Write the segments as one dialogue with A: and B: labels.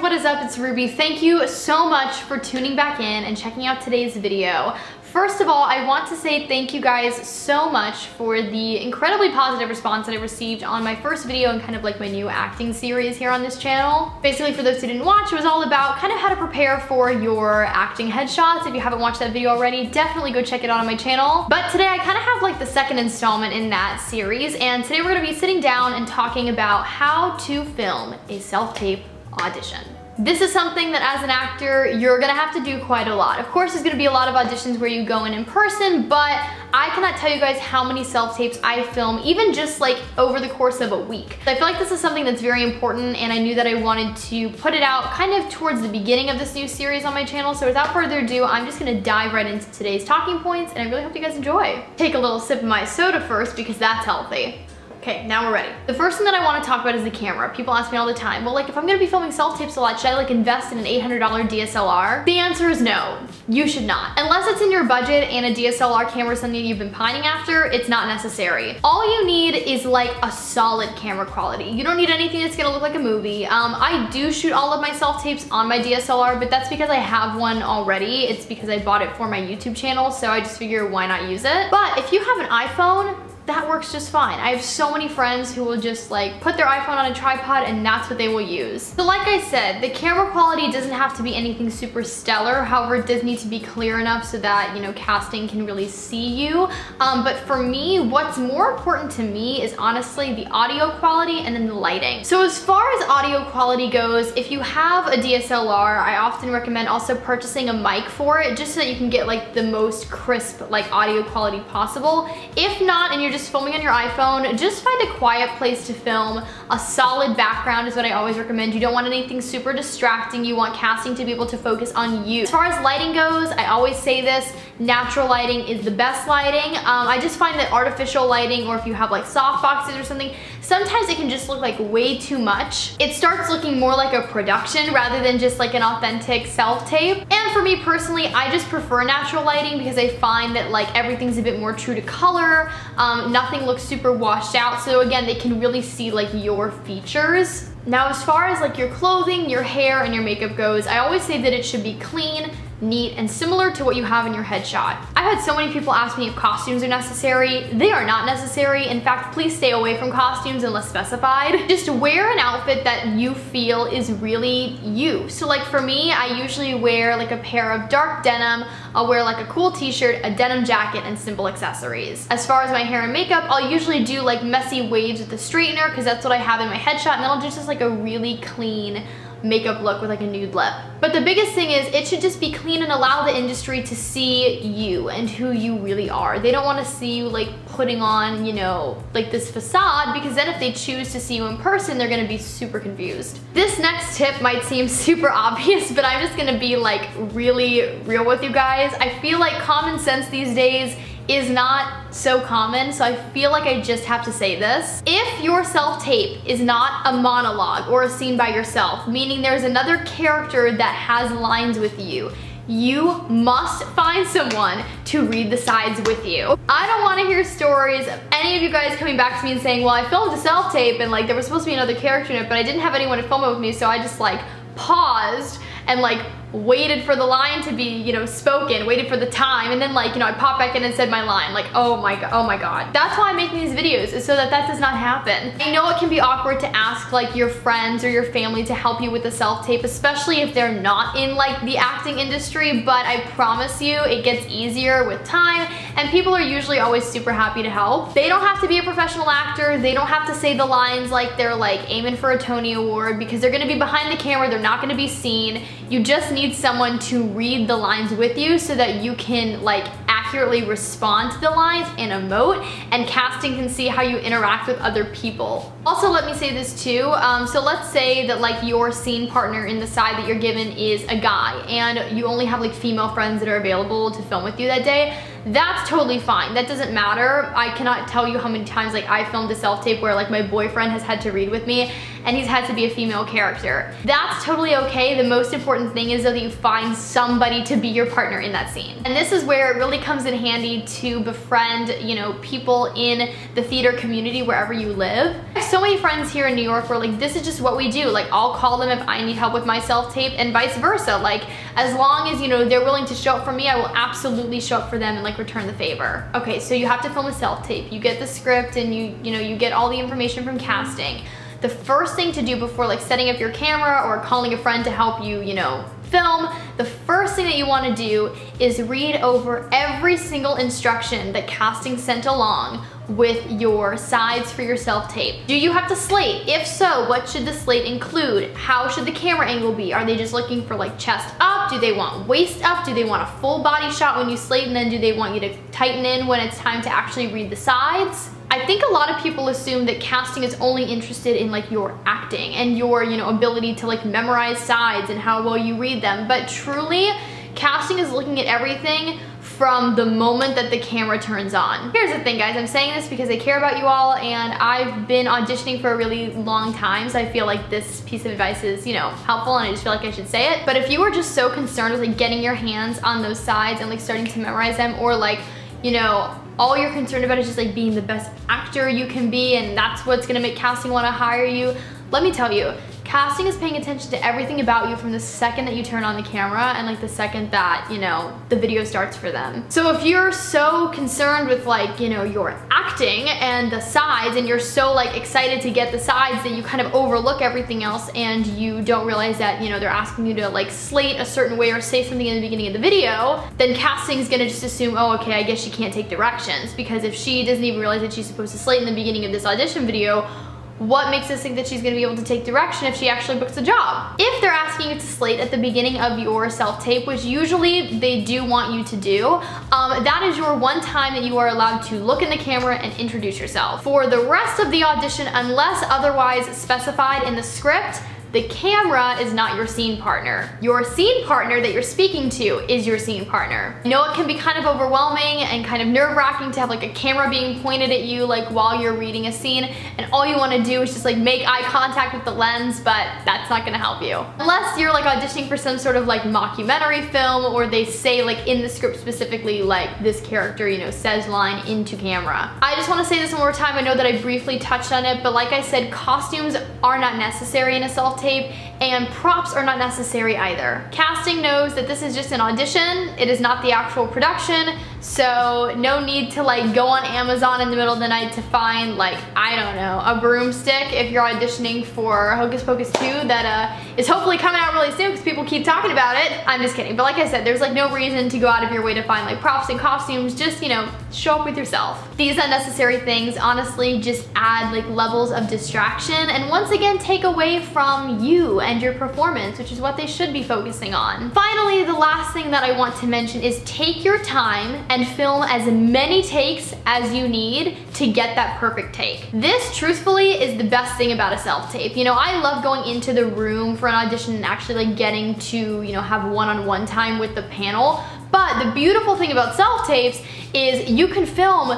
A: what is up? It's Ruby. Thank you so much for tuning back in and checking out today's video. First of all, I want to say thank you guys so much for the incredibly positive response that I received on my first video and kind of like my new acting series here on this channel. Basically, for those who didn't watch, it was all about kind of how to prepare for your acting headshots. If you haven't watched that video already, definitely go check it out on my channel. But today I kind of have like the second installment in that series, and today we're gonna be sitting down and talking about how to film a self-tape audition. This is something that as an actor, you're gonna have to do quite a lot. Of course, there's gonna be a lot of auditions where you go in in person, but I cannot tell you guys how many self-tapes I film, even just like over the course of a week. I feel like this is something that's very important and I knew that I wanted to put it out kind of towards the beginning of this new series on my channel. So without further ado, I'm just gonna dive right into today's talking points and I really hope you guys enjoy. Take a little sip of my soda first because that's healthy. Okay, now we're ready. The first thing that I wanna talk about is the camera. People ask me all the time, well, like if I'm gonna be filming self-tapes a lot, should I like invest in an $800 DSLR? The answer is no, you should not. Unless it's in your budget and a DSLR camera is something you've been pining after, it's not necessary. All you need is like a solid camera quality. You don't need anything that's gonna look like a movie. Um, I do shoot all of my self-tapes on my DSLR, but that's because I have one already. It's because I bought it for my YouTube channel, so I just figure why not use it. But if you have an iPhone, that works just fine. I have so many friends who will just like put their iPhone on a tripod and that's what they will use. So like I said, the camera quality doesn't have to be anything super stellar. However, it does need to be clear enough so that, you know, casting can really see you. Um, but for me, what's more important to me is honestly the audio quality and then the lighting. So as far as audio quality goes, if you have a DSLR, I often recommend also purchasing a mic for it just so that you can get like the most crisp like audio quality possible. If not, and you're just filming on your iPhone, just find a quiet place to film. A solid background is what I always recommend. You don't want anything super distracting. You want casting to be able to focus on you. As far as lighting goes, I always say this, natural lighting is the best lighting. Um, I just find that artificial lighting or if you have like soft boxes or something, sometimes it can just look like way too much. It starts looking more like a production rather than just like an authentic self-tape. And for me personally, I just prefer natural lighting because I find that like everything's a bit more true to color. Um, nothing looks super washed out. So again, they can really see like your features. Now, as far as like your clothing, your hair, and your makeup goes, I always say that it should be clean, neat, and similar to what you have in your headshot. I've had so many people ask me if costumes are necessary. They are not necessary. In fact, please stay away from costumes unless specified. Just wear an outfit that you feel is really you. So like for me, I usually wear like a pair of dark denim. I'll wear like a cool t-shirt, a denim jacket, and simple accessories. As far as my hair and makeup, I'll usually do like messy waves with the straightener because that's what I have in my headshot, and then I'll do just like a really clean, makeup look with like a nude lip. But the biggest thing is it should just be clean and allow the industry to see you and who you really are. They don't want to see you like putting on, you know, like this facade because then if they choose to see you in person, they're gonna be super confused. This next tip might seem super obvious, but I'm just gonna be like really real with you guys. I feel like common sense these days is not so common, so I feel like I just have to say this. If your self-tape is not a monologue or a scene by yourself, meaning there's another character that has lines with you, you must find someone to read the sides with you. I don't wanna hear stories of any of you guys coming back to me and saying, well, I filmed a self-tape and like there was supposed to be another character in it, but I didn't have anyone to film it with me, so I just like paused and like waited for the line to be, you know, spoken, waited for the time, and then like, you know, I popped back in and said my line, like, oh my god, oh my god. That's why I'm making these videos, is so that that does not happen. I know it can be awkward to ask like your friends or your family to help you with the self-tape, especially if they're not in like the acting industry, but I promise you it gets easier with time, and people are usually always super happy to help. They don't have to be a professional actor, they don't have to say the lines like they're like aiming for a Tony Award, because they're gonna be behind the camera, they're not gonna be seen. You just need someone to read the lines with you so that you can like accurately respond to the lines and emote and casting can see how you interact with other people. Also let me say this too, um, so let's say that like your scene partner in the side that you're given is a guy and you only have like female friends that are available to film with you that day that's totally fine. That doesn't matter. I cannot tell you how many times like I filmed a self-tape where like my boyfriend has had to read with me and he's had to be a female character. That's totally okay. The most important thing is that you find somebody to be your partner in that scene. And this is where it really comes in handy to befriend, you know, people in the theater community wherever you live. I have so many friends here in New York where like this is just what we do. Like I'll call them if I need help with my self-tape and vice versa. Like as long as, you know, they're willing to show up for me, I will absolutely show up for them and like return the favor. Okay, so you have to film a self-tape. You get the script and you, you know, you get all the information from casting the first thing to do before like setting up your camera or calling a friend to help you, you know, film, the first thing that you wanna do is read over every single instruction that casting sent along with your sides for your self-tape. Do you have to slate? If so, what should the slate include? How should the camera angle be? Are they just looking for like chest up? Do they want waist up? Do they want a full body shot when you slate and then do they want you to tighten in when it's time to actually read the sides? I think a lot of people assume that casting is only interested in like your acting and your, you know, ability to like memorize sides and how well you read them. But truly, casting is looking at everything from the moment that the camera turns on. Here's the thing guys, I'm saying this because I care about you all and I've been auditioning for a really long time so I feel like this piece of advice is, you know, helpful and I just feel like I should say it. But if you are just so concerned with like getting your hands on those sides and like starting to memorize them or like, you know, all you're concerned about is just like being the best actor you can be and that's what's gonna make casting wanna hire you, let me tell you, casting is paying attention to everything about you from the second that you turn on the camera and like the second that, you know, the video starts for them. So if you're so concerned with like, you know, your acting and the sides and you're so like excited to get the sides that you kind of overlook everything else and you don't realize that, you know, they're asking you to like slate a certain way or say something in the beginning of the video, then casting is gonna just assume, oh, okay, I guess she can't take directions because if she doesn't even realize that she's supposed to slate in the beginning of this audition video, what makes us think that she's gonna be able to take direction if she actually books a job? If they're asking you to slate at the beginning of your self-tape, which usually they do want you to do, um, that is your one time that you are allowed to look in the camera and introduce yourself. For the rest of the audition, unless otherwise specified in the script, the camera is not your scene partner. Your scene partner that you're speaking to is your scene partner. I know it can be kind of overwhelming and kind of nerve wracking to have like a camera being pointed at you like while you're reading a scene and all you wanna do is just like make eye contact with the lens, but that's not gonna help you. Unless you're like auditioning for some sort of like mockumentary film or they say like in the script specifically like this character, you know, says line into camera. I just wanna say this one more time. I know that I briefly touched on it, but like I said, costumes are not necessary in a self tape and props are not necessary either. Casting knows that this is just an audition, it is not the actual production, so no need to like go on Amazon in the middle of the night to find like, I don't know, a broomstick if you're auditioning for Hocus Pocus 2 that uh, is hopefully coming out really soon because people keep talking about it. I'm just kidding, but like I said, there's like no reason to go out of your way to find like props and costumes, just, you know, show up with yourself. These unnecessary things honestly just add like levels of distraction and once again take away from you and your performance, which is what they should be focusing on. Finally, the last thing that I want to mention is take your time and film as many takes as you need to get that perfect take. This, truthfully, is the best thing about a self-tape. You know, I love going into the room for an audition and actually like getting to, you know, have one-on-one -on -one time with the panel. But the beautiful thing about self-tapes is you can film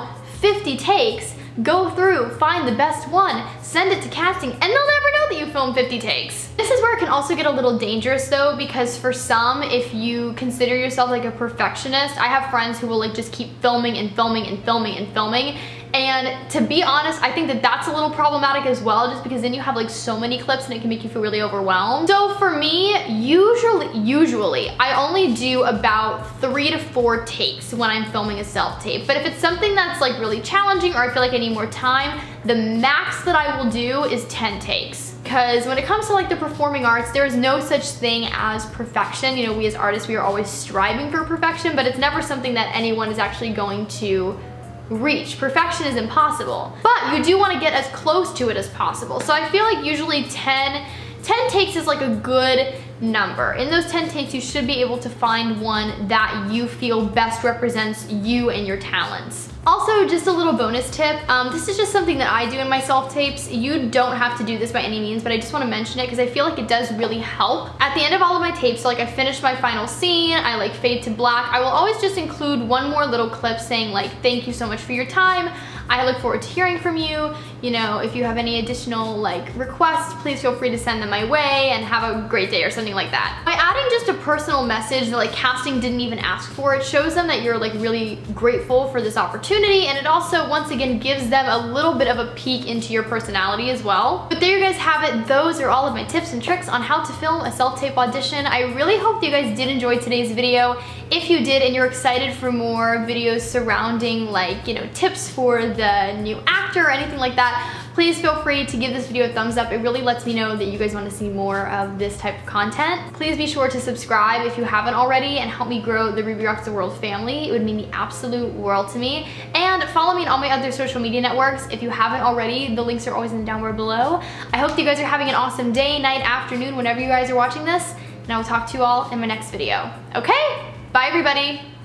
A: 50 takes go through, find the best one, send it to casting, and they'll never know that you filmed 50 takes. This is where it can also get a little dangerous though, because for some, if you consider yourself like a perfectionist, I have friends who will like just keep filming and filming and filming and filming, and to be honest, I think that that's a little problematic as well, just because then you have like so many clips and it can make you feel really overwhelmed. So for me, usually, usually, I only do about three to four takes when I'm filming a self-tape. But if it's something that's like really challenging or I feel like I need more time, the max that I will do is 10 takes because when it comes to like the performing arts, there is no such thing as perfection. You know, we as artists, we are always striving for perfection, but it's never something that anyone is actually going to reach. Perfection is impossible, but you do want to get as close to it as possible. So I feel like usually 10 10 takes is like a good number. In those 10 takes, you should be able to find one that you feel best represents you and your talents. Also, just a little bonus tip. Um, this is just something that I do in my self-tapes. You don't have to do this by any means, but I just wanna mention it because I feel like it does really help. At the end of all of my tapes, so like I finish my final scene, I like fade to black, I will always just include one more little clip saying like, thank you so much for your time. I look forward to hearing from you. You know, if you have any additional like requests, please feel free to send them my way and have a great day or something like that. By adding just a personal message that like casting didn't even ask for, it shows them that you're like really grateful for this opportunity and it also once again gives them a little bit of a peek into your personality as well. But there you guys have it. Those are all of my tips and tricks on how to film a self-tape audition. I really hope you guys did enjoy today's video. If you did and you're excited for more videos surrounding like, you know, tips for the new actor or anything like that, please feel free to give this video a thumbs up. It really lets me know that you guys want to see more of this type of content. Please be sure to subscribe if you haven't already and help me grow the Ruby Rocks the World family. It would mean the absolute world to me. And follow me on all my other social media networks. If you haven't already, the links are always in the down below. I hope you guys are having an awesome day, night, afternoon, whenever you guys are watching this. And I will talk to you all in my next video. Okay? Bye everybody.